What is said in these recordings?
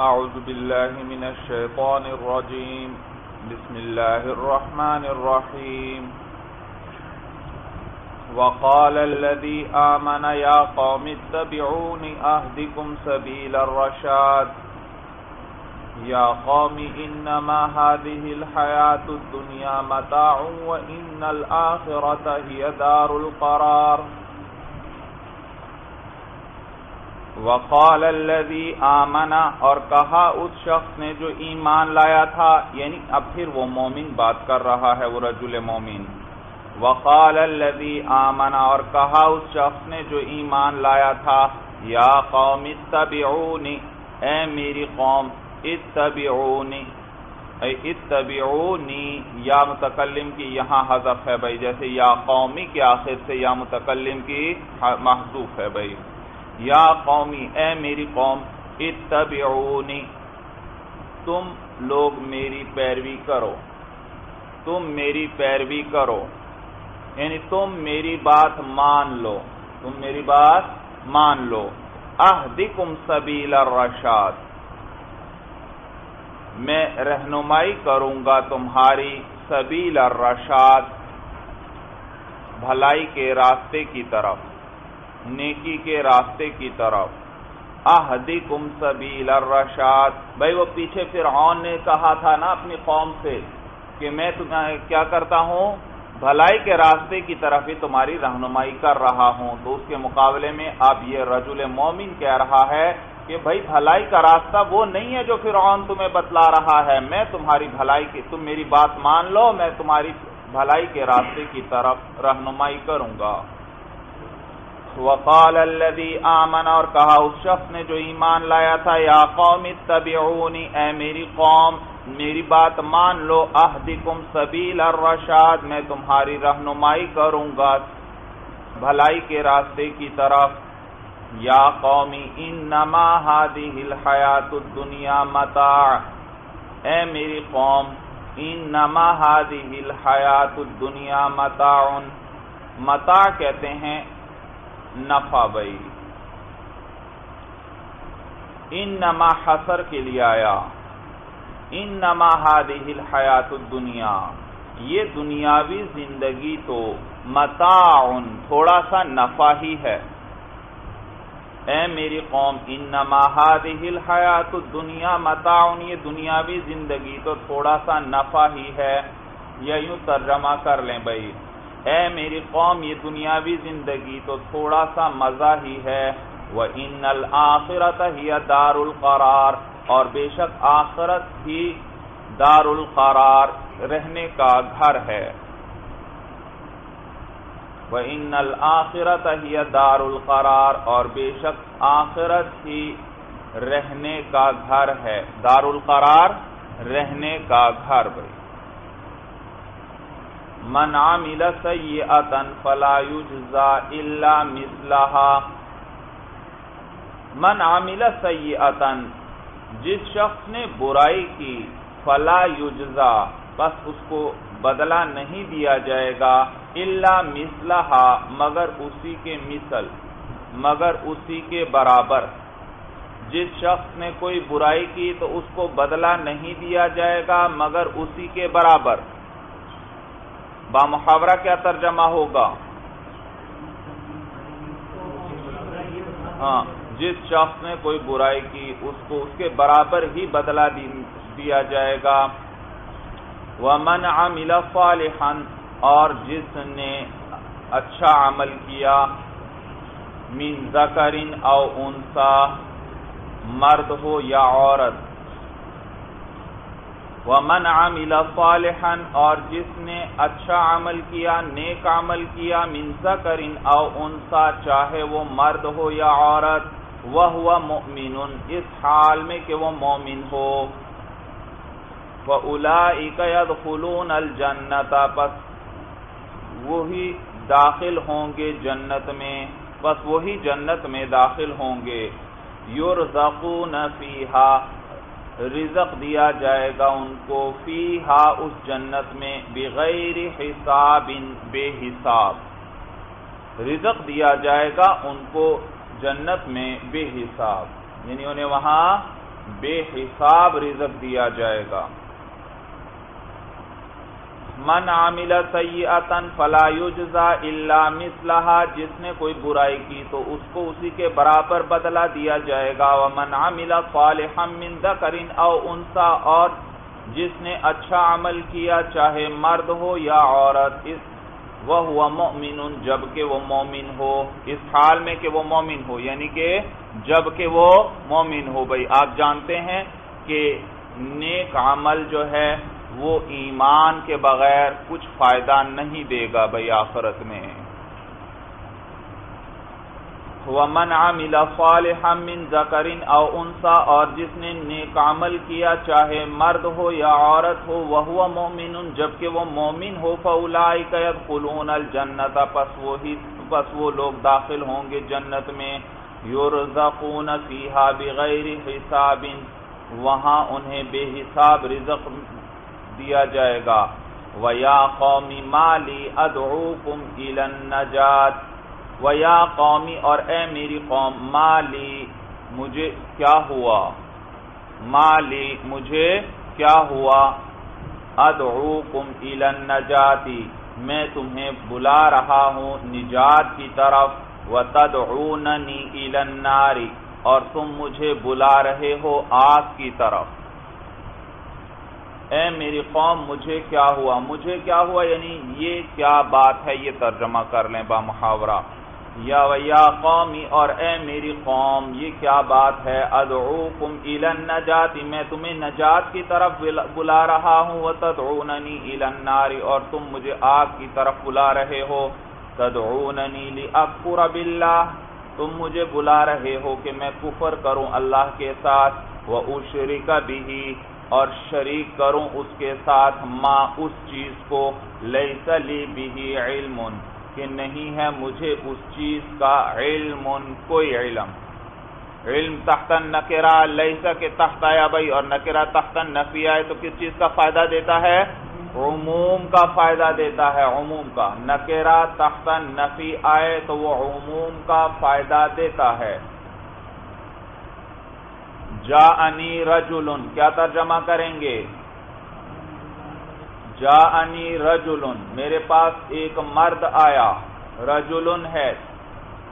أعوذ بالله من الشيطان الرجيم. بسم الله الرحمن الرحيم. وقال الذي آمن يا قوم اتبعون أهدكم سبيل الرشاد. يا قوم إنما هذه الحياة الدنيا متاع وإن الآخرة هي دار القرار. وقال الذي آمنا اور کہا اس شخص نے جو ایمان لایا تھا یعنی اب پھر وہ مومن بات کر رہا ہے، وہ رجل مومن. وقال الذي آمنا اور کہا اس شخص نے جو ایمان لایا تھا، یا قوم اتبعونی، اے میری قوم، اتبعونی. اے اتبعونی، یا متکلم کی یہاں حذف ہے بھائی، جیسے یا قومی کے آخر سے، یا متکلم کی محذوف ہے بھائی. یا قومی، اے میری قوم، اتبعونی، تم لوگ میری پیروی کرو، تم میری پیروی کرو یعنی تم میری بات مان لو، تم میری بات مان لو۔ اہدکم سبیل الرشاد، میں رہنمائی کروں گا تمہاری سبیل الرشاد، بھلائی کے راستے کی طرف۔ نیکی کے راستے کی طرف۔ اہدکم سبیل الرشاد۔ بھائی وہ پیچھے فرعون نے کہا تھا نا اپنی قوم سے کہ میں تمہیں کیا کرتا ہوں؟ بھلائی کے راستے کی طرف ہی تمہاری رہنمائی کر رہا ہوں۔ تو اس کے مقابلے میں اب یہ رجل مومن کہہ رہا ہے کہ بھائی بھلائی کا راستہ وہ نہیں ہے جو فرعون تمہیں بتلا رہا ہے۔ میں تمہاری بھلائی کی تم میری بات مان لو، میں تمہاری بھلائی کے راستے کی طرف رہنمائی کروں گا۔ وقال الذي آمن اور کہا، اس شخص نے جو ایمان لایا تھا، یا قوم اتبعونی، اے میری قوم، میری بات مان لو، اہدکم سبیل الرشاد، میں تمہاری رہنمائی کروں گا۔ بھلائی کے راستے کی طرف، یا قومی انما هذه الحیات الدنیا متاع۔ اے میری قوم، انما هذه الحیات الدنیا متاع۔ متاع کہتے ہیں نفع بئی۔ ان نما حسر کے لیے آیا۔ ان نما ہادی الحیات الدنیا۔ یہ دنیاوی زندگی تو متاع تھوڑا سا نفع ہی ہے۔ اے میری قوم ان نما ہادی الحیات الدنیا متاع یہ دنیاوی زندگی تو تھوڑا سا نفع ہی ہے۔ یا یوں ترجمہ کر لیں بھائی۔ اے میری قوم، یہ دنیاوی زندگی تو تھوڑا سا مزہ ہی ہے۔ وہ ان الآخرت ہی دار القرار اور بے شک آخرت ہی دار القرار رہنے کا گھر ہے۔ وہ ان الآخرت ہی دار القرار اور بے شک آخرت ہی رہنے کا گھر ہے۔ دار القرار رہنے کا گھر۔ بھائی من عمل سیئتا فلا یجزا الا مثلها من عمل سیئتا، جس شخص نے برائی کی، فلا یجزا، بس اس کو بدلہ نہیں دیا جائے گا، الا مثلها مگر اسی کے مثل، مگر اسی کے برابر۔ جس شخص نے کوئی برائی کی تو اس کو بدلہ نہیں دیا جائے گا، مگر اسی کے برابر۔ با محاورہ کیا ترجمہ ہوگا؟ ہاں جس شخص نے کوئی برائی کی، اس کو اس کے برابر ہی بدلہ دیا جائے گا۔ ومن عمل صالحا، اور جس نے اچھا عمل کیا، من ذکر او انسا مرد ہو یا عورت ومن عمل صالحا اور جس نے اچھا عمل کیا، نیک عمل کیا، من ذکر او انسا چاہے وہ مرد ہو یا عورت وہ مؤمن، اس حال میں کہ وہ مومن ہو۔ وَأُولَئِكَ يَدْخُلُونَ الْجَنَّةَ، پس وہی داخل ہوں گے جنت میں بس وہی جنت میں داخل ہوں گے۔ يُرْزَقُونَ فِيهَا رزق دیا جائے گا ان کو فی ہا اس جنت میں بغیر حساب، بے حساب۔ رزق دیا جائے گا ان کو جنت میں بے حساب۔ یعنی انہیں وہاں بے حساب رزق دیا جائے گا۔ من عامل سیئتا فلا یجزا الا مثلها جس نے کوئی برائی کی تو اس کو اسی کے برابر بدلہ دیا جائے گا۔ ومن عامل صالحا من ذکر او انسا، اور جس نے اچھا عمل کیا، چاہے مرد ہو یا عورت، اس وہ ہوا مومن جبکہ وہ مومن ہو۔ اس حال میں کہ وہ مومن ہو یعنی کہ جبکہ وہ مومن ہو۔ بھائی، آپ جانتے ہیں کہ نیک عمل جو ہے وہ ایمان کے بغیر کچھ فائدہ نہیں دے گا بھائی آخرت میں۔ ومن عمل صالحا من ذکر او انسا اور جس نے نیک عمل کیا، چاہے مرد ہو یا عورت ہو وہو مومن جبکہ وہ مومن ہو فاولائک يدخلون الجنت پس وہی پس وہ لوگ داخل ہوں گے جنت میں۔ یرزقون فیہا بغیر حساب، وہاں انہیں بے حساب رزق دیا جائے گا۔ وَيَا قَوْمِ مَالِي أَدْعُوكُمْ إِلَى النَّجَاتِ و یا قومی اور اے میری قوم مالی مجھے کیا ہوا؟ مالی مجھے کیا ہوا؟ ادعوکم الى النجاتی میں تمہیں بلا رہا ہوں نجات کی طرف۔ وتدعوننی الى النار۔ اور تم مجھے بلا رہے ہو آگ کی طرف۔ اے میری قوم، مجھے کیا ہوا؟ مجھے کیا ہوا؟ یعنی یہ کیا بات ہے؟ یہ ترجمہ کر لیں با محاورہ۔ یا ویا قومی، اور اے میری قوم، یہ کیا بات ہے؟ ادعوکم الى النجات، میں تمہیں نجات کی طرف بلا رہا ہوں۔ وتدعوننی الى النار، اور تم مجھے آگ کی طرف بلا رہے ہو۔ تدعوننی لاکفر باللہ تم مجھے بلا رہے ہو کہ میں کفر کروں اللہ کے ساتھ۔ واشرک به اور شریک کروں اس کے ساتھ ما اس چیز کو لیس لی به علم، کہ نہیں ہے مجھے اس چیز کا علم، کوئی علم۔ علم تختن نکرا لیسا کے تخت آیا بھائی اور نکرا تختن نفی آئے تو کس چیز کا فائدہ دیتا ہے؟ عموم کا فائدہ دیتا ہے، عموم کا۔ نکرا تختن نفی آئے تو وہ عموم کا فائدہ دیتا ہے۔ جا انی رجل کیا ترجمہ کریں گے؟ جا انی رجولن میرے پاس ایک مرد آیا رجولن ہے،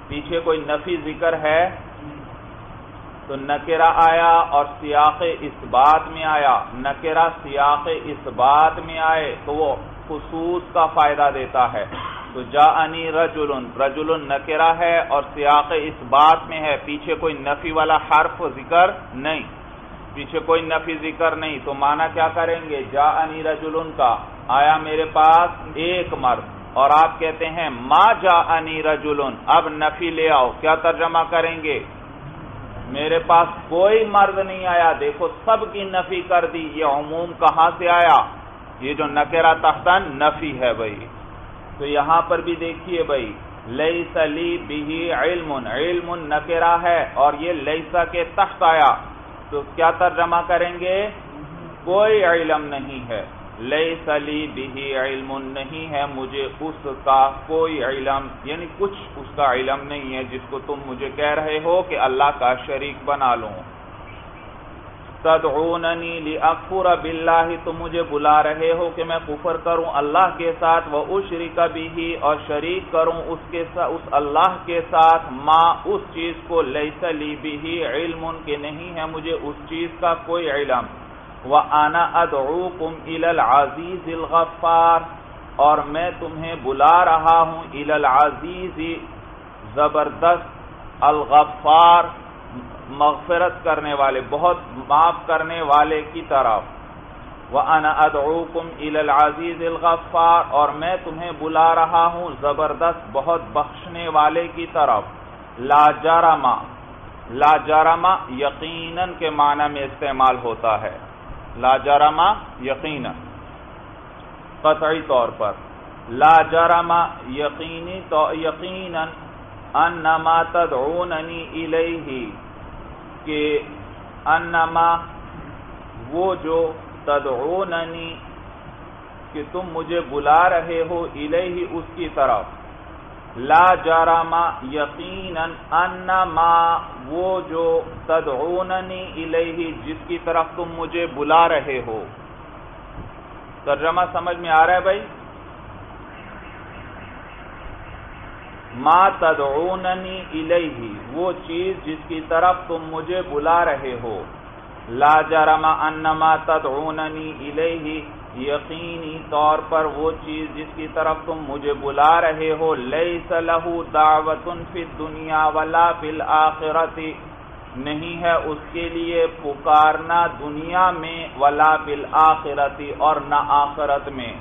پیچھے کوئی نفی ذکر ہے؟ تو نکرا آیا اور سیاق اس بات میں آیا نکرا سیاق اس بات میں آئے، تو وہ خصوص کا فائدہ دیتا ہے۔ تو جا انی رجولن رجولن نکرا ہے اور سیاق اس بات میں ہے، پیچھے کوئی نفی والا حرف ذکر نہیں۔ پیچھے کوئی نفی ذکر نہیں، تو مانا کیا کریں گے؟ جا انی رجلن کا۔ آیا میرے پاس؟ ایک مرد۔ اور آپ کہتے ہیں، ما جا انی رجلن، اب نفی لے آؤ۔ کیا ترجمہ کریں گے؟ میرے پاس کوئی مرد نہیں آیا۔ دیکھو، سب کی نفی کر دی۔ یہ عموم کہاں سے آیا؟ یہ جو نکرا تختن نفی ہے بھائی۔ تو یہاں پر بھی دیکھیے بھائی لیسا لی بھی علم علم نکرا ہے اور یہ لیسا کے تخت آیا۔ تو کیا ترجمہ کریں گے؟ کوئی علم نہیں ہے۔ لئی سلی بھی علم نہیں ہے مجھے اس کا کوئی علم یعنی کچھ اس کا علم نہیں ہے جس کو تم مجھے کہہ رہے ہو کہ اللہ کا شریک بنا لوں۔ تدعوننی لاکفر باللہ، تم مجھے بلا رہے ہو کہ میں کفر کروں اللہ کے ساتھ وہ اشرک بھی اور شریک کروں اس کے ساتھ اس اللہ کے ساتھ۔ ما، اس چیز کو لیس لی بھی علم ان کے نہیں ہے مجھے اس چیز کا کوئی علم۔ وانا ادعوکم الى العزیز الغفار، اور میں تمہیں بلا رہا ہوں الى العزیز زبردست الغفار۔ مغفرت کرنے والے، بہت معاف کرنے والے کی طرف۔ وَأَنَا أَدْعُوكُمْ إِلَى الْعَزِيزِ الْغَفَّارِ۔ اور میں تمہیں بلا رہا ہوں، زبردست بہت بخشنے والے کی طرف۔ لا جرما لا جرما یقیناً کے معنی میں استعمال ہوتا ہے۔ لا جرما یقیناً۔ قطعی طور پر۔ لا جرما یقینی یقیناً انما تدعوننی الیہی کہ انما وہ جو تدعوننی کہ تم مجھے بلا رہے ہو الہی اس کی طرف. لا جرما یقیناً انما وہ جو تدعوننی الیہ جس کی طرف تم مجھے بلا رہے ہو. ترجمہ سمجھ میں آ رہا ہے بھائی؟ ما تدعوننی الیہ، وہ چیز جس کی طرف تم مجھے بلا رہے ہو۔ لا جرم انما تدعوننی الیہ، یقینی طور پر وہ چیز جس کی طرف تم مجھے بلا رہے ہو۔ لیس لہو دعوت فی الدنیا ولا فی الاخرت، نہیں ہے اس کے لیے پکارنا دنیا میں ولا فی الاخرت اور نہ آخرت میں۔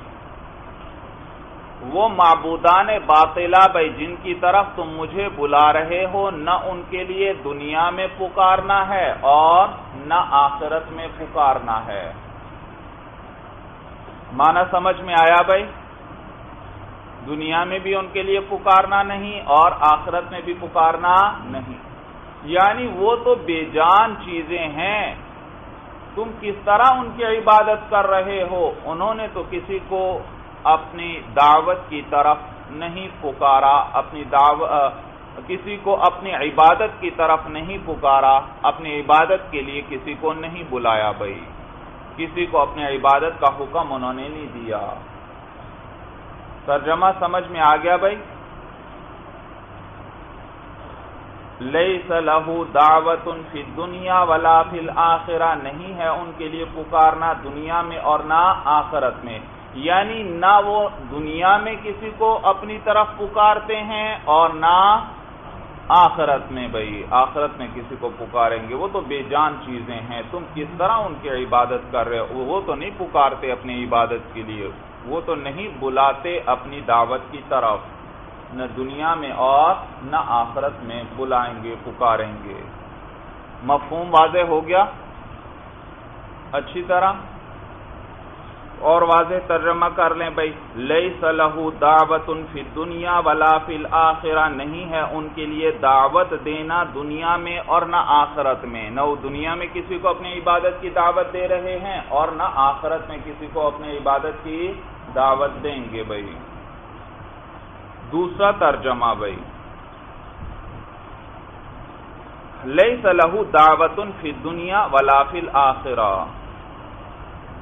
وہ معبودان باطلا بھائی جن کی طرف تم مجھے بلا رہے ہو، نہ ان کے لیے دنیا میں پکارنا ہے اور نہ آخرت میں پکارنا ہے۔ مانا سمجھ میں آیا بھائی؟ دنیا میں بھی ان کے لیے پکارنا نہیں اور آخرت میں بھی پکارنا نہیں۔ یعنی وہ تو بے جان چیزیں ہیں۔ تم کس طرح ان کی عبادت کر رہے ہو؟ انہوں نے تو کسی کو اپنی دعوت کی طرف نہیں پکارا، اپنی دعوت کسی کو اپنی عبادت کی طرف نہیں پکارا، اپنی عبادت کے لیے کسی کو نہیں بلایا بھائی۔ کسی کو اپنی عبادت کا حکم انہوں نے نہیں دیا۔ ترجمہ سمجھ میں آ گیا بھائی؟ لیس لہو دعوت فی دنیا ولا فی الاخرہ، نہیں ہے ان کے لیے پکارنا دنیا میں اور نہ آخرت میں۔ یعنی نہ وہ دنیا میں کسی کو اپنی طرف پکارتے ہیں اور نہ آخرت میں بھائی، آخرت میں کسی کو پکاریں گے۔ وہ تو بے جان چیزیں ہیں۔ تم کس طرح ان کی عبادت کر رہے ہو؟ وہ تو نہیں پکارتے اپنی عبادت کے لیے۔ وہ تو نہیں بلاتے اپنی دعوت کی طرف۔ نہ دنیا میں اور نہ آخرت میں بلائیں گے، پکاریں گے۔ مفہوم واضح ہو گیا؟ اچھی طرح؟ اور واضح ترجمہ کر لیں بھائی لئی صلاح دعوت فی دنیا ولا فی الآخرہ نہیں ہے ان کے لیے دعوت دینا دنیا میں اور نہ آخرت میں۔ نہ وہ دنیا میں کسی کو اپنی عبادت کی دعوت دے رہے ہیں اور نہ آخرت میں کسی کو اپنی عبادت کی دعوت دیں گے بھائی۔ دوسرا ترجمہ بھائی لئی صلاح دعوت فی دنیا ولا فی الآخرہ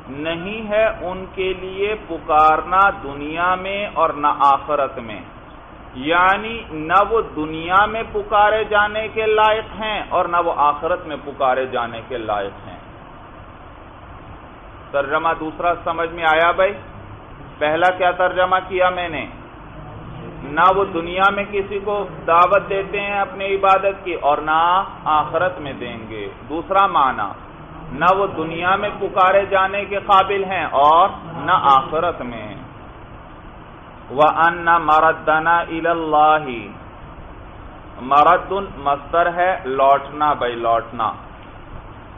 نہیں ہے ان کے لیے پکارنا دنیا میں اور نہ آخرت میں۔ یعنی نہ وہ دنیا میں پکارے جانے کے لائق ہیں اور نہ وہ آخرت میں پکارے جانے کے لائق ہیں۔ ترجمہ دوسرا سمجھ میں آیا بھائی؟ پہلا کیا ترجمہ کیا میں نے؟ نہ وہ دنیا میں کسی کو دعوت دیتے ہیں اپنی عبادت کی اور نہ آخرت میں دیں گے۔ دوسرا معنی۔ نہ وہ دنیا میں پکارے جانے کے قابل ہیں اور نہ آخرت میں۔ وہ ان مردنا اللہ مرد مستر ہے لوٹنا بھائی، لوٹنا۔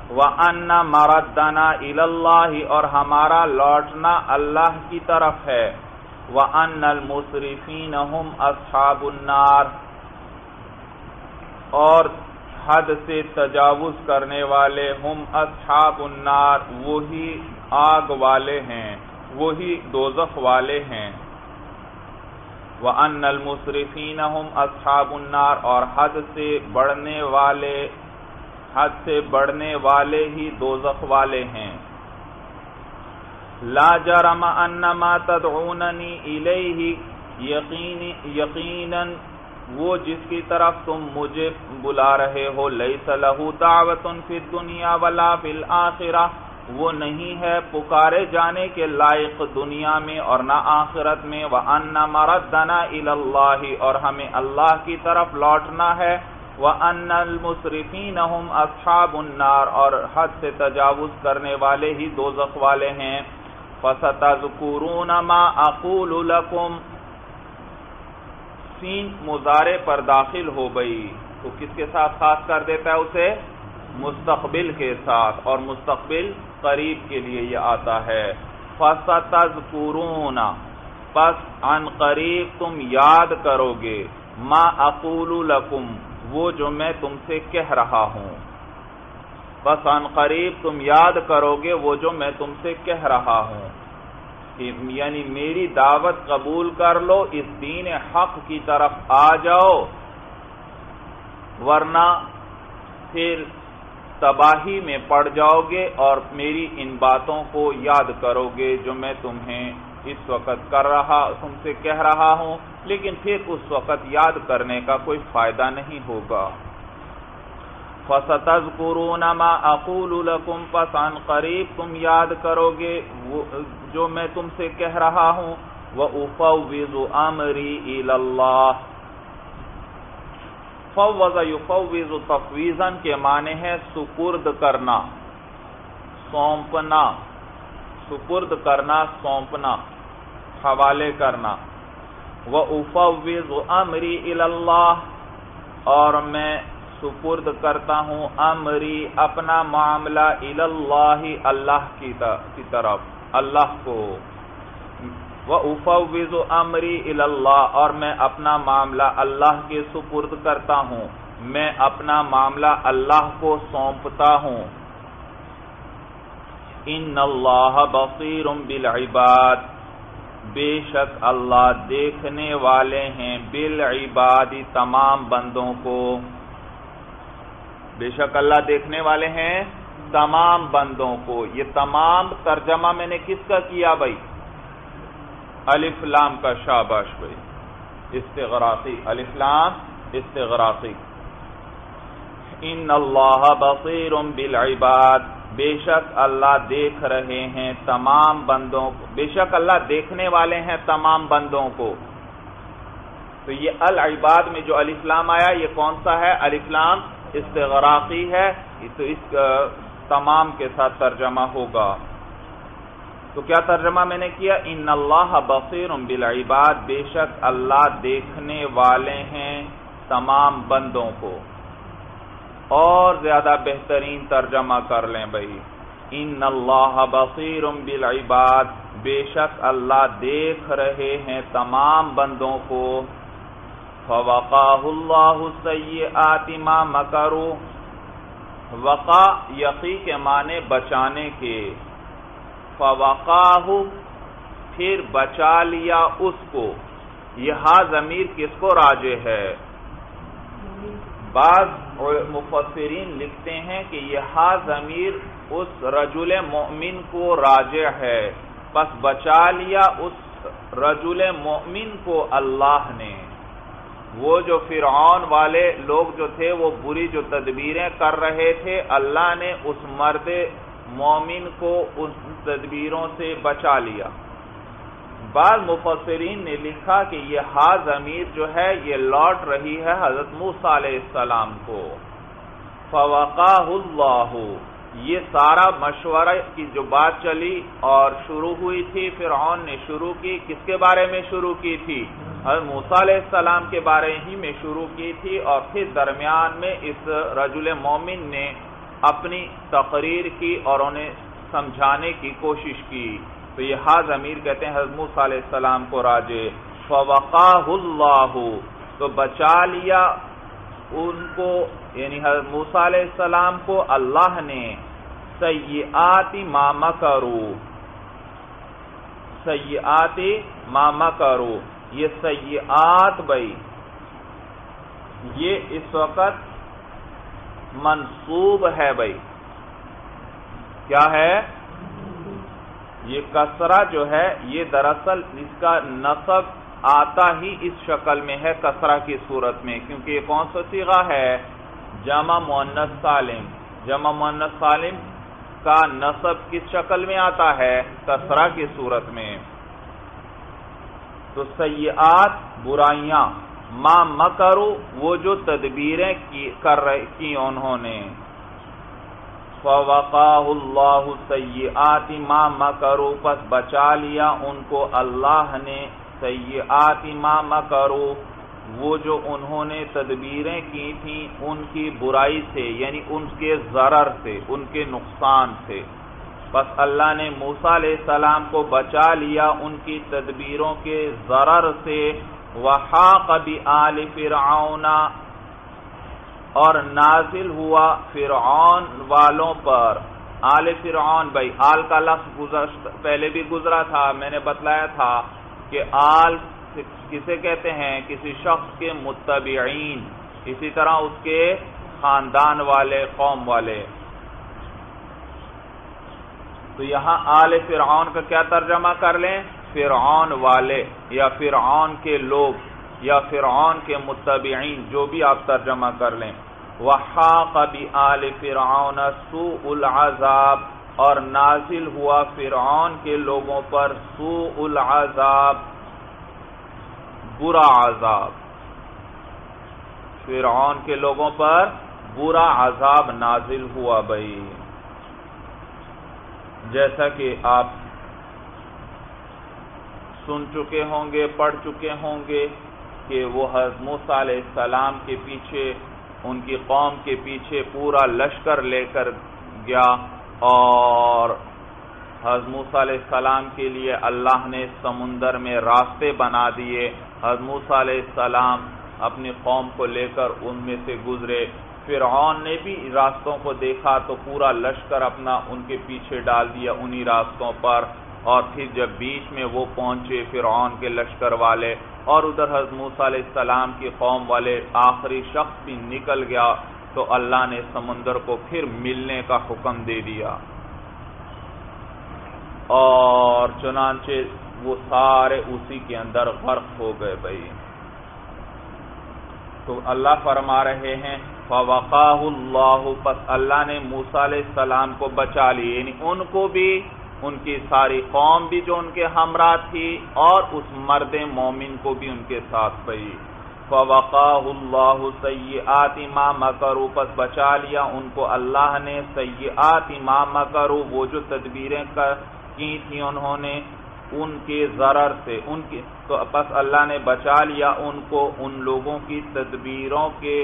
وہ ان مردنا اللہ اور ہمارا لوٹنا اللہ کی طرف ہے۔ وہ ان المصرفین اصحاب النار۔ اور حد سے تجاوز کرنے والے ہم اصحاب النار، وہی آگ والے ہیں، وہی دوزخ والے ہیں۔ وہ ان المصرفین ہم اصحاب النار، اور حد سے بڑھنے والے، حد سے بڑھنے والے ہی دوزخ والے ہیں۔ لا جرم انما تدعوننی الیہ یقین یقیناً وہ جس کی طرف تم مجھے بلا رہے ہو لیس لہو دعوت فی الدنیا ولا فی الاخرہ وہ نہیں ہے پکارے جانے کے لائق دنیا میں اور نہ آخرت میں۔ وَأَنَّ مَرَدَّنَا إِلَى اللَّهِ۔ اور ہمیں اللہ کی طرف لوٹنا ہے۔ وَأَنَّ الْمُسْرِفِينَ هُمْ أَصْحَابُ النَّارِ۔ اور حد سے تجاوز کرنے والے ہی دوزخ والے ہیں۔ فَسَتَذْكُرُونَ مَا أَقُولُ لَكُمْ۔ سین مزارے پر داخل ہو گئی۔ تو کس کے ساتھ خاص کر دیتا ہے اسے؟ مستقبل کے ساتھ، اور مستقبل قریب کے لیے یہ آتا ہے۔ پس ان قریب تم یاد کرو گے۔ ما اقول لکم، وہ جو میں تم سے کہہ رہا ہوں۔ پس ان قریب تم یاد کرو گے، وہ جو میں تم سے کہہ رہا ہوں۔ یعنی میری دعوت قبول کر لو، اس دین حق کی طرف آ جاؤ، ورنہ پھر تباہی میں پڑ جاؤ گے اور میری ان باتوں کو یاد کرو گے جو میں تمہیں اس وقت کر رہا، تم سے کہہ رہا ہوں، لیکن پھر اس وقت یاد کرنے کا کوئی فائدہ نہیں ہوگا۔ فَسَتَذْكُرُونَ مَا أَقُولُ لَكُمْ پسان قریب تم یاد کرو گے جو میں تم سے کہہ رہا ہوں۔ وَأُفَوِّضُ أَمْرِي إِلَى اللَّهِ۔ فوض یفوض تفویضا کے معنی ہے سپرد کرنا، سونپنا۔ سپرد کرنا، سونپنا۔ حوالے کرنا۔ وَأُفَوِّضُ أَمْرِي إِلَى اللَّهِ۔ اور میں سپرد کرتا ہوں امری، اپنا معاملہ اللہ اللہ کی طرف، اللہ کو۔ وہ افوز امری اللہ اور میں اپنا معاملہ اللہ کے سپرد کرتا ہوں۔ میں اپنا معاملہ اللہ کو سونپتا ہوں۔ ان اللہ بصیر بالعباد، بے شک اللہ دیکھنے والے ہیں بالعباد تمام بندوں کو۔ بے شک اللہ دیکھنے والے ہیں تمام بندوں کو۔ یہ تمام ترجمہ میں نے کس کا کیا بھائی؟ الف لام کا شاباش بھائی۔ استغراقی۔ الف لام، استغراقی۔ ان اللہ بصیر بالعباد۔ بے شک اللہ دیکھ رہے ہیں تمام بندوں کو۔ بے شک اللہ دیکھنے والے ہیں تمام بندوں کو۔ تو یہ العباد میں جو الاسلام آیا، یہ کون سا ہے؟ الاسلام استغراقی ہے تو اس تمام کے ساتھ ترجمہ ہوگا۔ تو کیا ترجمہ میں نے کیا؟ ان اللہ بصیر بالعباد، بے شک اللہ دیکھنے والے ہیں تمام بندوں کو۔ اور زیادہ بہترین ترجمہ کر لیں بھائی۔ ان اللہ بصیر بالعباد، بے شک اللہ دیکھ رہے ہیں تمام بندوں کو۔ فَوَقَاهُ اللَّهُ سَيِّئَاتِ مَا مَكَرُوا. وقا یقی کے معنی بچانے کے. فَوَقَاهُ پھر بچا لیا اس کو. یہ ضمیر کس کو راجے ہے؟ بعض مفسرین لکھتے ہیں کہ یہ ضمیر اس رجل مؤمن کو راجع ہے. پس بچا لیا اس رجل مؤمن کو اللہ نے. وہ جو فرعون والے لوگ جو تھے، وہ بری جو تدبیریں کر رہے تھے، اللہ نے اس مرد مومن کو اس تدبیروں سے بچا لیا۔ بعض مفسرین نے لکھا کہ یہ ہاض امیر جو ہے، یہ لوٹ رہی ہے حضرت موسیٰ علیہ السلام کو۔ فوقاہ اللہ یہ سارا مشورہ کی جو بات چلی اور شروع ہوئی تھی، فرعون نے شروع کی، کس کے بارے میں شروع کی تھی؟ حضرت موسیٰ علیہ السلام کے بارے ہی میں شروع کی تھی اور پھر درمیان میں اس رجل مومن نے اپنی تقریر کی اور انہیں سمجھانے کی کوشش کی۔ تو یہ حاض امیر کہتے ہیں، حضرت موسیٰ علیہ السلام کو راجے فوقاہ اللہ تو بچا لیا ان کو یعنی حضرت موسیٰ علیہ السلام کو اللہ نے۔ سیئاتی ماما کرو سیئاتی ماما کرو یہ سیئات بھائی یہ اس وقت منصوب ہے بھائی کیا ہے؟ یہ کسرہ جو ہے، یہ دراصل اس کا نصب آتا ہی اس شکل میں ہے کسرہ کی صورت میں، کیونکہ یہ کون سا سیغہ ہے؟ جمع مونس سالم. جمع مونس سالم کا نصب کس شکل میں آتا ہے؟ کسرہ کی صورت میں۔ تو سیئات، برائیاں۔ ما مکرو، وہ جو تدبیریں کر رہی کی انہوں نے۔ فوقاہ اللہ سیئات ما مکرو، پس بچا لیا ان کو اللہ نے۔ سیئات ما مکرو وہ جو انہوں نے تدبیریں کی تھیں ان کی برائی سے یعنی ان کے ضرر سے، ان کے نقصان سے۔ بس اللہ نے موسیٰ علیہ السلام کو بچا لیا ان کی تدبیروں کے ضرر سے۔ وحاق بآل فرعون۔ اور نازل ہوا فرعون والوں پر۔ آل فرعون، بھائی، آل کا لفظ پہلے بھی گزرا تھا، میں نے بتلایا تھا کہ آل کسے کہتے ہیں؟ کسی شخص کے متبعین، اسی طرح اس کے خاندان والے، قوم والے۔ تو یہاں آل فرعون کا کیا ترجمہ کر لیں؟ فرعون والے یا فرعون کے لوگ یا فرعون کے متبعین، جو بھی آپ ترجمہ کر لیں۔ وحاق بآل فرعون سوء العذاب، اور نازل ہوا فرعون کے لوگوں پر سوء العذاب۔ برا عذاب۔ فرعون کے لوگوں پر برا عذاب نازل ہوا بھائی۔ جیسا کہ آپ سن چکے ہوں گے، پڑھ چکے ہوں گے کہ وہ حضرت علیہ السلام کے پیچھے، ان کی قوم کے پیچھے پورا لشکر لے کر گیا اور حضرت علیہ السلام کے لیے اللہ نے سمندر میں راستے بنا دیے۔ حضرت موسیٰ علیہ السلام اپنی قوم کو لے کر ان میں سے گزرے۔ فرعون نے بھی راستوں کو دیکھا تو پورا لشکر اپنا ان کے پیچھے ڈال دیا انہی راستوں پر۔ اور پھر جب بیچ میں وہ پہنچے فرعون کے لشکر والے اور ادھر حضرت موسیٰ علیہ السلام کی قوم والے آخری شخص بھی نکل گیا تو اللہ نے سمندر کو پھر ملنے کا حکم دے دیا۔ اور چنانچہ وہ سارے اسی کے اندر غرق ہو گئے بھائی۔ تو اللہ فرما رہے ہیں، فَوَقَاهُ اللَّهُ، پس اللہ نے موسیٰ علیہ السلام کو بچا لی۔ یعنی ان کو بھی، ان کی ساری قوم بھی جو ان کے ہمراہ تھی، اور اس مرد مومن کو بھی ان کے ساتھ پئی فوقاہ اللہ سیئات ما مکرو پس بچا لیا ان کو اللہ نے۔ سیئات ما مکرو وہ جو تدبیریں کی تھی انہوں نے ان کے ضرر سے، ان کی تو پس اللہ نے بچا لیا ان کو، ان لوگوں کی تدبیروں کے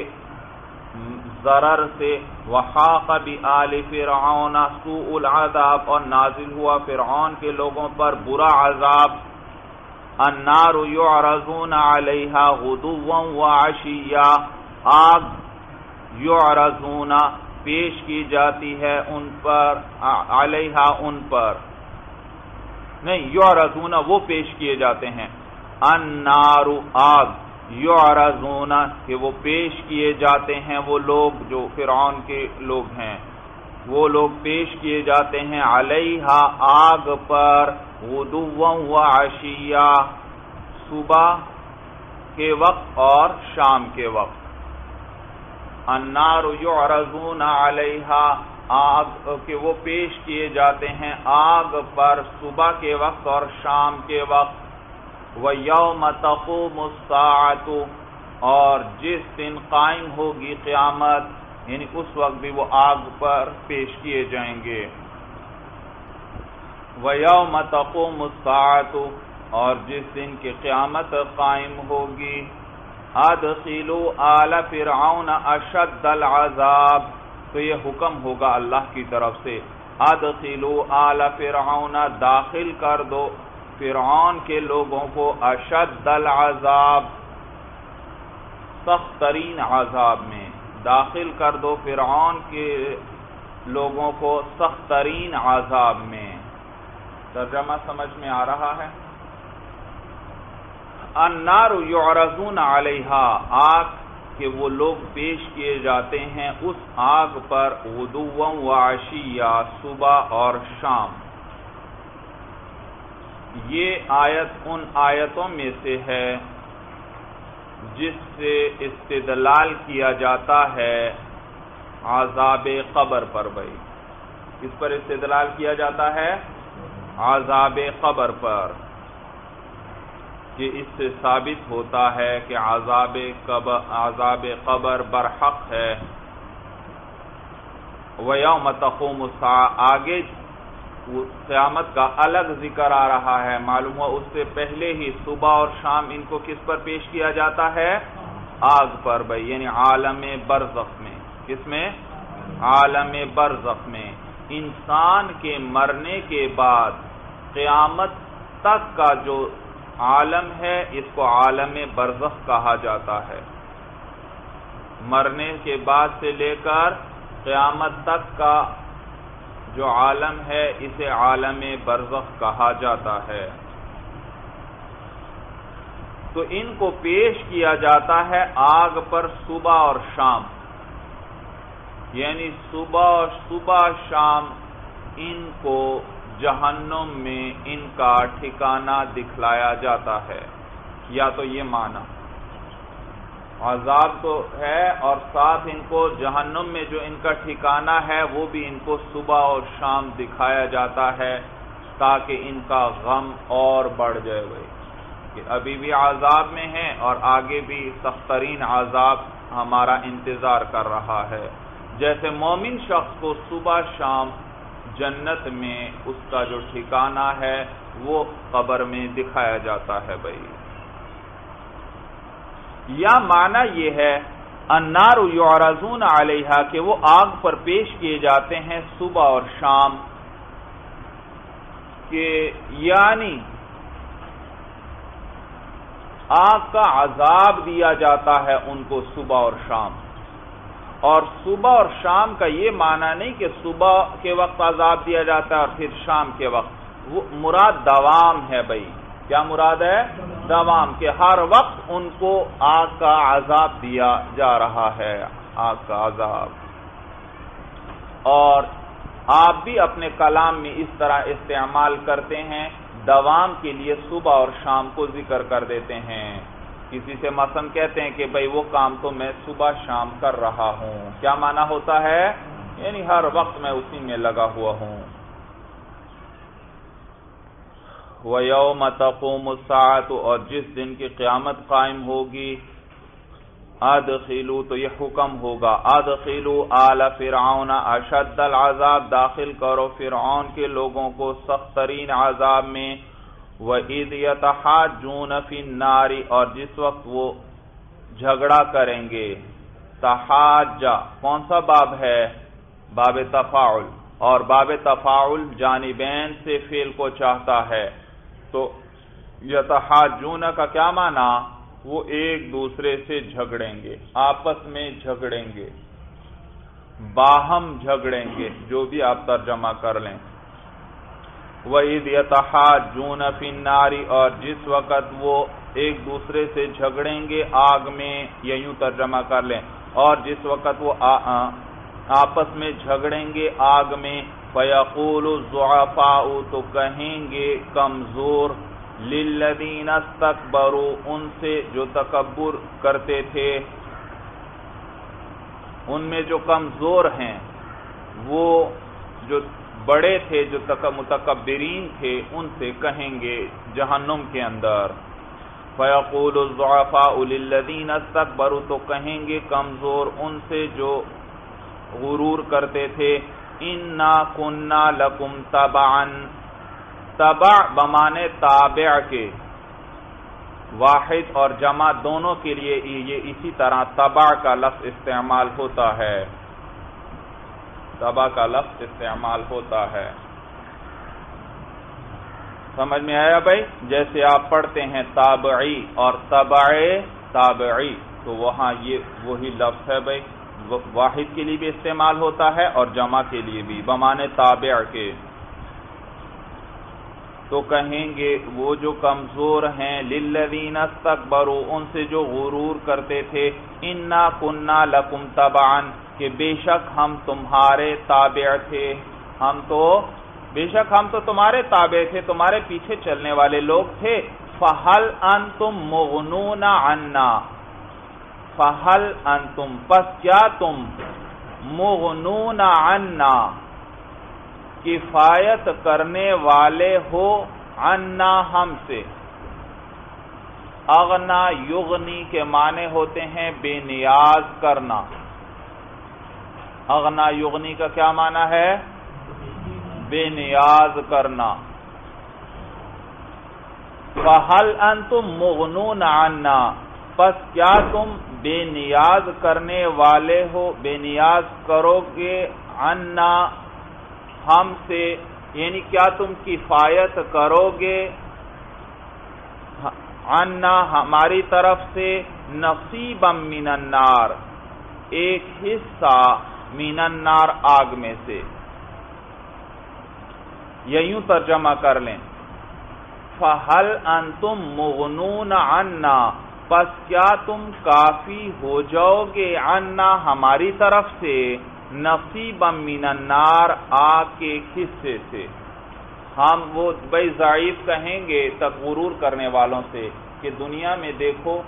ضرر سے. وحاق بآل فرعون سوء العذاب، اور نازل ہوا فرعون کے لوگوں پر برا عذاب. النار یعرضون علیہا غدوا وعشیا آگ یعرضون پیش کی جاتی ہے ان پر علیہا ان پر. نہیں یعرضون وہ پیش کیے جاتے ہیں۔ النار، آگ، یعرضون کہ وہ پیش کیے جاتے ہیں وہ لوگ جو فرعون کے لوگ ہیں۔ وہ لوگ پیش کیے جاتے ہیں علیہ آگ پر غدو و عشیہ، صبح کے وقت اور شام کے وقت۔ النار یعرضون علیہ آگ کہ وہ پیش کیے جاتے ہیں آگ پر صبح کے وقت اور شام کے وقت۔ وَيَوْمَ تَقُومُ السَّاعَةُ، اور جس دن قائم ہوگی قیامت یعنی اس وقت بھی وہ آگ پر پیش کیے جائیں گے۔ وَيَوْمَ تَقُومُ السَّاعَةُ، اور جس دن کی قیامت قائم ہوگی۔ أَدْخِلُوا آلَ فِرْعَوْنَ أَشَدَّ الْعَذَابِ۔ تو یہ حکم ہوگا اللہ کی طرف سے۔ أَدْخِلُوا آلَ فِرْعَوْنَ، داخل کر دو۔ فرعون کے لوگوں کو اشد العذاب، سخت ترین عذاب میں۔ داخل کر دو فرعون کے لوگوں کو سخت ترین عذاب میں۔ ترجمہ سمجھ میں آ رہا ہے۔ النار یعرضون علیہا، آگ کہ وہ لوگ پیش کیے جاتے ہیں اس آگ پر غدو و عشیہ، صبح اور شام۔ یہ آیت ان آیتوں میں سے ہے جس سے استدلال کیا جاتا ہے عذاب قبر پر۔ بھائی، کس پر استدلال کیا جاتا ہے؟ عذاب قبر پر۔ کہ اس سے ثابت ہوتا ہے کہ عذاب قبر عذاب قبر برحق ہے۔ وَيَوْمَ تَقُومُ آگے قیامت کا الگ ذکر آ رہا ہے۔ معلوم ہوا اس سے پہلے ہی صبح اور شام ان کو کس پر پیش کیا جاتا ہے؟ آگ پر بھائی یعنی عالم برزخ میں۔ کس میں؟ عالم برزخ میں۔ انسان کے مرنے کے بعد قیامت تک کا جو عالم ہے، اس کو عالم برزخ کہا جاتا ہے۔ مرنے کے بعد سے لے کر قیامت تک کا جو عالم ہے، اسے عالم برزخ کہا جاتا ہے۔ تو ان کو پیش کیا جاتا ہے آگ پر صبح اور شام۔ یعنی صبح اور صبح شام ان کو جہنم میں ان کا ٹھکانہ دکھلایا جاتا ہے۔ یا تو یہ معنی عذاب تو ہے اور ساتھ ان کو جہنم میں جو ان کا ٹھکانہ ہے، وہ بھی ان کو صبح اور شام دکھایا جاتا ہے تاکہ ان کا غم اور بڑھ جائے گئے کہ ابھی بھی عذاب میں ہیں اور آگے بھی سخترین عذاب ہمارا انتظار کر رہا ہے۔ جیسے مومن شخص کو صبح شام جنت میں اس کا جو ٹھکانہ ہے، وہ قبر میں دکھایا جاتا ہے بھائی۔ یا معنی یہ ہے انار یعرضون علیہ کہ وہ آگ پر پیش کیے جاتے ہیں صبح اور شام۔ کہ یعنی آگ کا عذاب دیا جاتا ہے ان کو صبح اور شام۔ اور صبح اور شام کا یہ معنی نہیں کہ صبح کے وقت عذاب دیا جاتا ہے اور پھر شام کے وقت۔ وہ مراد دوام ہے بھائی۔ کیا مراد ہے؟ دوام کہ ہر وقت ان کو آگ کا عذاب دیا جا رہا ہے۔ آگ کا عذاب۔ اور آپ بھی اپنے کلام میں اس طرح استعمال کرتے ہیں۔ دوام کے لیے صبح اور شام کو ذکر کر دیتے ہیں۔ کسی سے مثلا کہتے ہیں کہ بھائی وہ کام تو میں صبح شام کر رہا ہوں۔ کیا معنی ہوتا ہے؟ یعنی ہر وقت میں اسی میں لگا ہوا ہوں۔ وَيَوْمَ تَقُومُ السَّاعَةُ اور جس دن کی قیامت قائم ہوگی ادخلو تو یہ حکم ہوگا ادخلو آل فرعون، اشد العذاب، داخل کرو فرعون کے لوگوں کو سخت ترین عذاب میں۔ وَإِذْ يَتَحَاجُونَ فِي النَّارِ اور جس وقت وہ جھگڑا کریں گے تحاجہ کون سا باب ہے؟ باب تفاعل۔ اور باب تفاعل جانبین سے فیل کو چاہتا ہے۔ تو یتحاجون کا کیا معنی؟ وہ ایک دوسرے سے جھگڑیں گے، آپس میں جھگڑیں گے، باہم جھگڑیں گے، جو بھی آپ ترجمہ کر لیں۔ وَإِذْ يَتَحَاجُونَ فِي النَّارِ اور جس وقت وہ ایک دوسرے سے جھگڑیں گے، آگ میں یا یوں ترجمہ کر لیں۔ اور جس وقت وہ آپس میں جھگڑیں گے آگ میں، فَيَقُولُ الزُّعَفَاءُ تو کہیں گے کمزور، لِلَّذِينَ اسْتَكْبَرُوا، ان سے جو تکبر کرتے تھے۔ ان میں جو کمزور ہیں، وہ جو بڑے تھے جو متکبرین تھے، ان سے کہیں گے، جہنم کے اندر۔ فَيَقُولُ الزُّعَفَاءُ لِلَّذِينَ اسْتَكْبَرُوا، تو کہیں گے کمزور ان سے جو غرور کرتے تھے، انا کننا لکم تبعا، تبع بمانے تابع کے۔ واحد اور جمع دونوں کے لیے یہ اسی طرح تبع کا لفظ استعمال ہوتا ہے۔ تبع کا لفظ استعمال ہوتا ہے۔ سمجھ میں آیا بھائی؟ جیسے آپ پڑھتے ہیں تابعی اور تبع تابعی، تو وہاں یہ وہی لفظ ہے بھائی۔ واحد کے لیے بھی استعمال ہوتا ہے اور جمع کے لیے بھی بمانے تابع کے۔ تو کہیں گے وہ جو کمزور ہیں، للذین استکبروا، ان سے جو غرور کرتے تھے، انا کننا لکم تبعا۔ کہ بے شک ہم تمہارے تابع تھے۔ ہم تو بے شک ہم تو تمہارے تابع تھے، تمہارے پیچھے چلنے والے لوگ تھے۔ فہل انتم مغنون عنا۔ فہل انتم پس کیا تم مغنون عنا؟ کفایت کرنے والے ہو عنا ہم سے۔ اغنا یغنی کے معنی ہوتے ہیں بے نیاز کرنا۔ اغنا یغنی کا کیا معنی ہے؟ بے نیاز کرنا۔ فہل انتم مغنون عنا؟ پس کیا تم بے نیاز کرنے والے ہو؟ بے نیاز کرو گے عنا۔ ہم سے یعنی کیا تم کفایت کرو گے؟ عنا، ہماری طرف سے نصیبا من النار۔ ایک حصہ من النار آگ میں سے۔ یا یوں ترجمہ کر لیں۔ فہل انتم مغنون عنا؟ پس کیا تم کافی ہو جاؤ گے عنا ہماری طرف سے؟ نصیب من النار آگ کے حصے سے۔ ہم وہ بھائی ضعیف کہیں گے تک غرور کرنے والوں سے کہ دنیا میں دیکھو،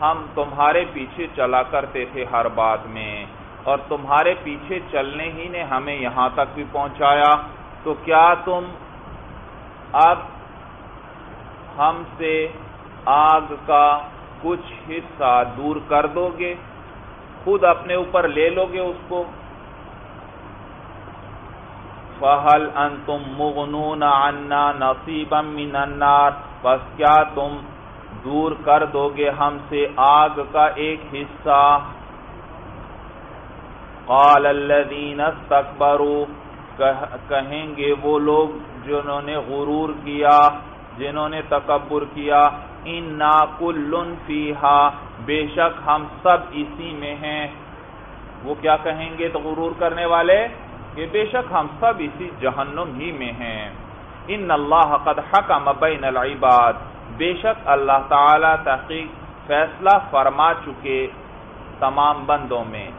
ہم تمہارے پیچھے چلا کرتے تھے ہر بات میں۔ اور تمہارے پیچھے چلنے ہی نے ہمیں یہاں تک بھی پہنچایا۔ تو کیا تم اب ہم سے آگ کا کچھ حصہ دور کر دو گے؟ خود اپنے اوپر لے لو گے اس کو۔ فہل ان تم مغنون عنا نصیبا من النار۔ پس کیا تم دور کر دو گے ہم سے آگ کا ایک حصہ؟ قال الذین استکبروا کہیں گے وہ لوگ جنہوں نے غرور کیا، جنہوں نے تکبر کیا، انا کل فیہا بے شک ہم سب اسی میں ہیں۔ وہ کیا کہیں گے تو غرور کرنے والے؟ کہ بے شک ہم سب اسی جہنم ہی میں ہیں۔ ان اللہ قد حکم بین العباد۔ بے شک اللہ تعالی تحقیق، فیصلہ فرما چکے تمام بندوں میں۔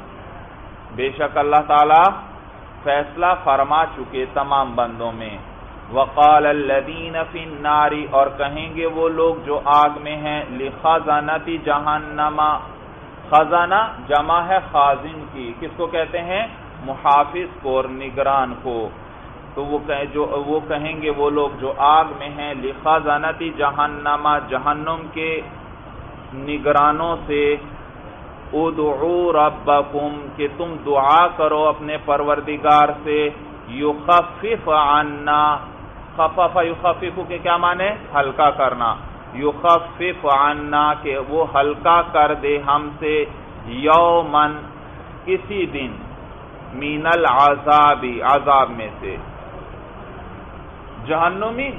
بے شک اللہ تعالی فیصلہ فرما چکے تمام بندوں میں۔ وقال الذین فی النار، اور کہیں گے وہ لوگ جو آگ میں ہیں لخزانتی جہنم خزانہ جمع ہے خازن کی۔ کس کو کہتے ہیں؟ محافظ کو اور نگران کو۔ تو وہ کہیں جو، وہ کہیں گے وہ لوگ جو آگ میں ہیں لخزانتی جہنم جہنم کے نگرانوں سے ادعو ربکم کہ تم دعا کرو اپنے پروردگار سے، یخفف عنا، خفف، یخفف کے کیا مانے ہلکا کرنا۔ یخفف عنا کہ وہ ہلکا کر دے ہم سے یومن کسی دن مین العذابی، عذاب میں سے۔ جہنمی،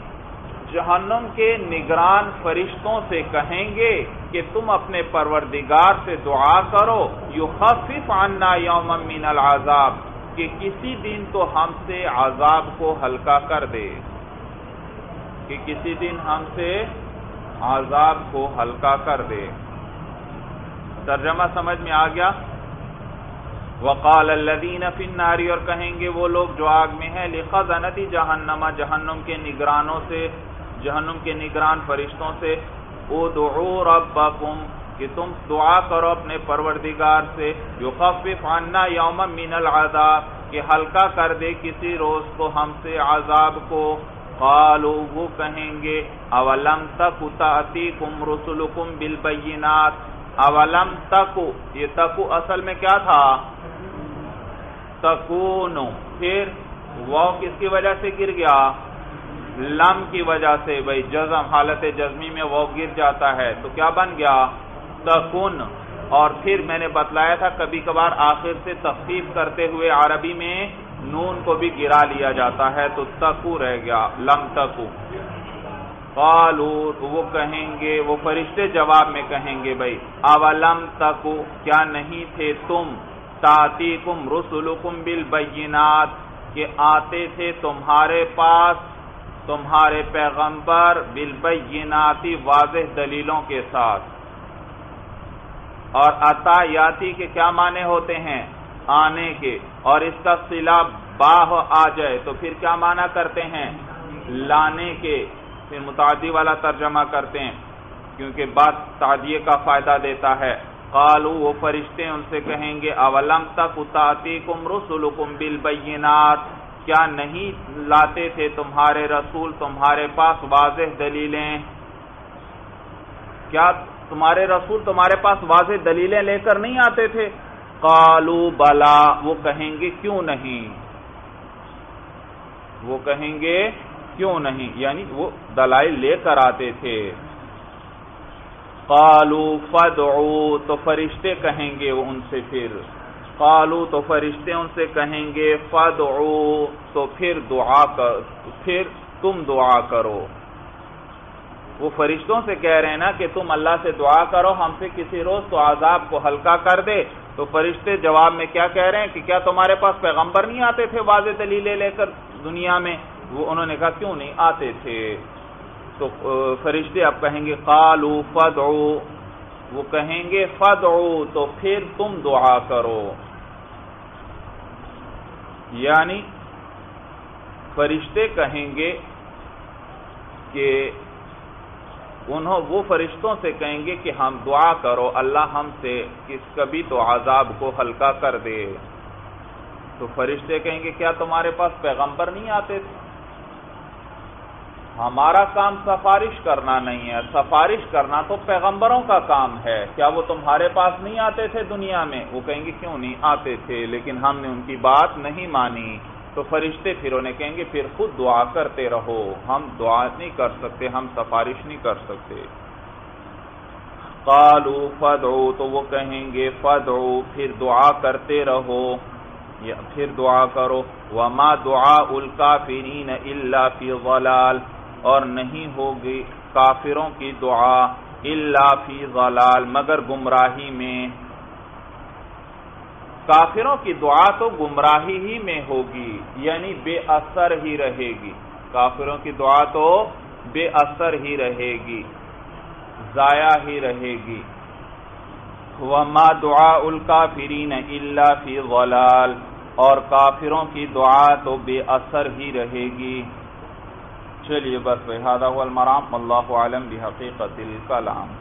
جہنم کے نگران فرشتوں سے کہیں گے کہ تم اپنے پروردگار سے دعا کرو یو خفف عنا یوم من العذاب، کہ کسی دن تو ہم سے عذاب کو ہلکا کر دے۔ کہ کسی دن ہم سے عذاب کو ہلکا کر دے۔ ترجمہ سمجھ میں آ گیا؟ وقال الذین فی النار، اور کہیں گے وہ لوگ جو آگ میں ہیں لخزنتی جہنم جہنم کے نگرانوں سے، جہنم کے نگران فرشتوں سے۔ ادعو ربکم، کہ تم دعا کرو اپنے پروردگار سے، یخفف عنا یوم من العذاب، کہ ہلکا کر دے کسی روز کو ہم سے عذاب کو۔ قالو، وہ کہیں گے، اولم تک تاتیکم رسلکم بالبینات۔ اولم تکو یہ تکو اصل میں کیا تھا؟ تکونو۔ پھر وہ کس کی وجہ سے گر گیا؟ لم کی وجہ سے بھائی جزم، حالت جزمی میں وہ گر جاتا ہے، تو کیا بن گیا؟ تکن۔ اور پھر میں نے بتلایا تھا، کبھی کبھار آخر سے تخفیف کرتے ہوئے عربی میں نون کو بھی گرا لیا جاتا ہے، تو تکو رہ گیا، لم تکو۔ قالو وہ کہیں گے، وہ فرشتے جواب میں کہیں گے بھائی اولم تکو، کیا نہیں تھے تم؟ تاتی کم رسولکم بالبینات، کہ آتے تھے تمہارے پاس تمہارے پیغمبر بالبیناتی واضح دلیلوں کے ساتھ۔ اور عطا یاتی کے کیا معنی ہوتے ہیں؟ آنے کے۔ اور اس کا صلہ باہ آ جائے تو پھر کیا معنی کرتے ہیں؟ لانے کے۔ پھر متعدی والا ترجمہ کرتے ہیں، کیونکہ بات تعدیے کا فائدہ دیتا ہے۔ قالو، وہ فرشتے ان سے کہیں گے، اولم تک اتاتی کم رسولکم بالبینات؟ کیا نہیں لاتے تھے تمہارے رسول، تمہارے پاس واضح دلیلیں۔ کیا تمہارے رسول تمہارے پاس واضح دلیلیں لے کر نہیں آتے تھے؟ کالو بلا، وہ کہیں گے کیوں نہیں؟ وہ کہیں گے کیوں نہیں؟ یعنی وہ دلائل لے کر آتے تھے۔ کالو فدعو، تو فرشتے کہیں گے وہ ان سے پھر۔ قالو تو فرشتے ان سے کہیں گے فدعو تو پھر دعا کر، پھر تم دعا کرو۔ وہ فرشتوں سے کہہ رہے ہیں نا کہ تم اللہ سے دعا کرو، ہم سے کسی روز تو عذاب کو ہلکا کر دے۔ تو فرشتے جواب میں کیا کہہ رہے ہیں کہ کیا تمہارے پاس پیغمبر نہیں آتے تھے واضح دلیلے لے کر دنیا میں؟ وہ انہوں نے کہا، کیوں نہیں آتے تھے؟ تو فرشتے اب کہیں گے قالو فدعو وہ کہیں گے فدعو تو پھر تم دعا کرو۔ یعنی فرشتے کہیں گے کہ انہوں وہ فرشتوں سے کہیں گے کہ ہم دعا کرو، اللہ ہم سے کس کبھی تو عذاب کو ہلکا کر دے۔ تو فرشتے کہیں گے، کیا تمہارے پاس پیغمبر نہیں آتے؟ تھے ہمارا کام سفارش کرنا نہیں ہے۔ سفارش کرنا تو پیغمبروں کا کام ہے۔ کیا وہ تمہارے پاس نہیں آتے تھے دنیا میں؟ وہ کہیں گے کیوں نہیں آتے تھے؟ لیکن ہم نے ان کی بات نہیں مانی۔ تو فرشتے پھر انہیں کہیں گے، پھر خود دعا کرتے رہو۔ ہم دعا نہیں کر سکتے، ہم سفارش نہیں کر سکتے۔ قالو فدعو تو وہ کہیں گے فدعو پھر دعا کرتے رہو۔ یا پھر دعا کرو۔ وما دعا الکافرین الا فی ضلال۔ اور نہیں ہوگی کافروں کی دعا الا فی ضلال، مگر گمراہی میں۔ کافروں کی دعا تو گمراہی ہی میں ہوگی یعنی بے اثر ہی رہے گی۔ کافروں کی دعا تو بے اثر ہی رہے گی، ضائع ہی رہے گی۔ وما دعا الکافرین الا فی ضلال، اور کافروں کی دعا تو بے اثر ہی رہے گی۔ چلیے بس بحادہ المرام اللہ عالم بحقیقت الکلام۔